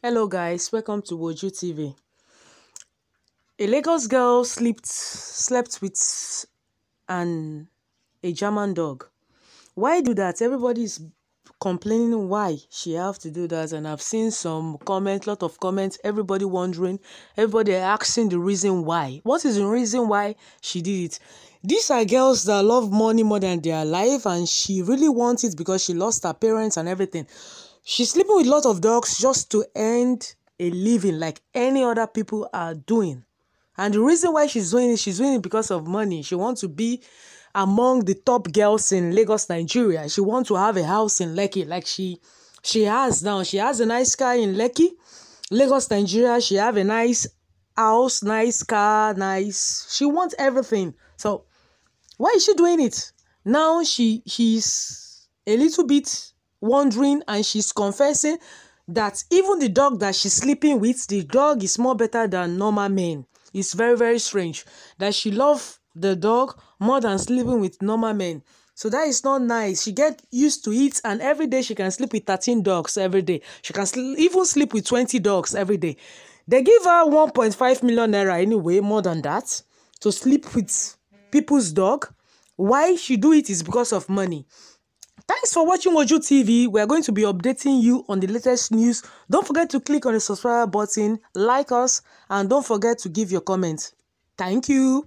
Hello guys, welcome to Woju TV. A Lagos girl slept slept with an a German dog. Why do that? Everybody is complaining why she have to do that and I've seen some comment, lot of comments, everybody wondering, everybody asking the reason why. What is the reason why she did it? These are girls that love money more than their life and she really wants it because she lost her parents and everything. She's sleeping with lots of dogs just to earn a living like any other people are doing. And the reason why she's doing it, she's doing it because of money. She wants to be among the top girls in Lagos, Nigeria. She wants to have a house in Lekki like she she has now. She has a nice car in Lekki, Lagos, Nigeria. She have a nice house, nice car, nice. She wants everything. So why is she doing it? Now she she's a little bit wondering and she's confessing that even the dog that she's sleeping with, the dog is more better than normal men. It's very, very strange that she love the dog more than sleeping with normal men. So that is not nice. She get used to it and every day she can sleep with 13 dogs every day. She can sl even sleep with 20 dogs every day. They give her 1.5 million naira anyway, more than that, to sleep with people's dog. Why she do it is because of money. Thanks for watching Woju TV. We are going to be updating you on the latest news. Don't forget to click on the subscribe button, like us, and don't forget to give your comments. Thank you.